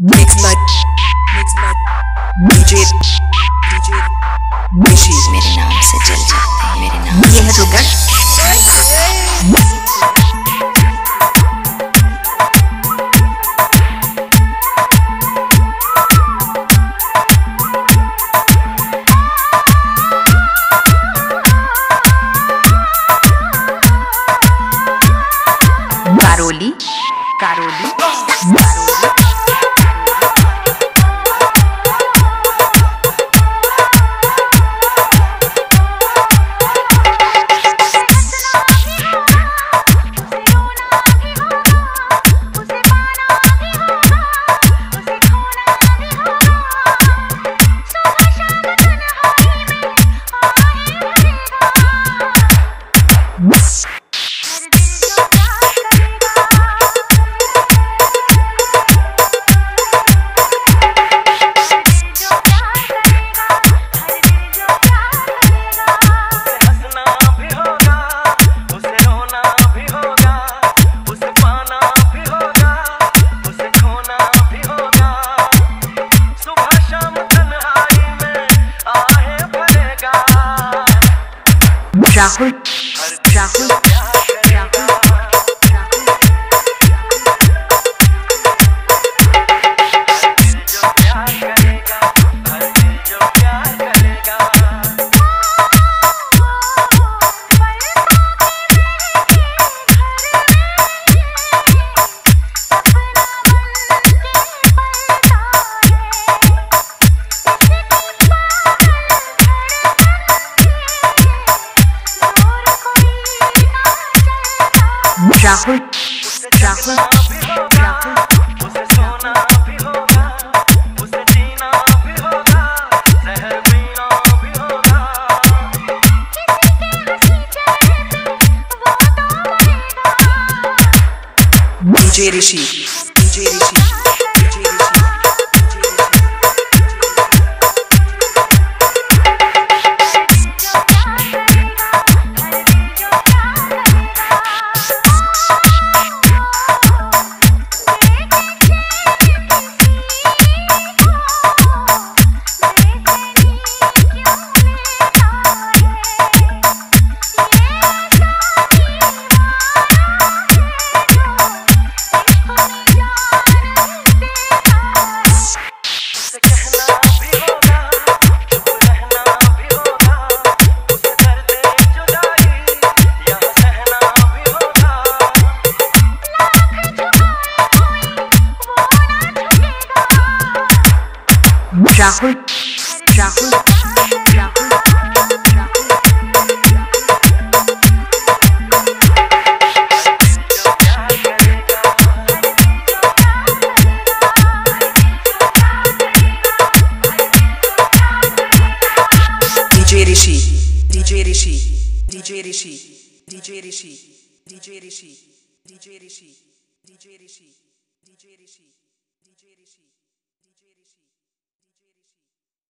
Mix my Mix my DJ DJ Rishi मेरे नाम से जल जाते हैं मेरे नाम ये है रुगट कारोली कारोली कारोली Yahoo! Rahul Rishi DJ Rishi जो प्यार करेगा DJ Rishi DJ Rishi DJ Rishi DJ Rishi DJ Rishi DJ Rishi DJ Rishi DJ Rishi DJ Rishi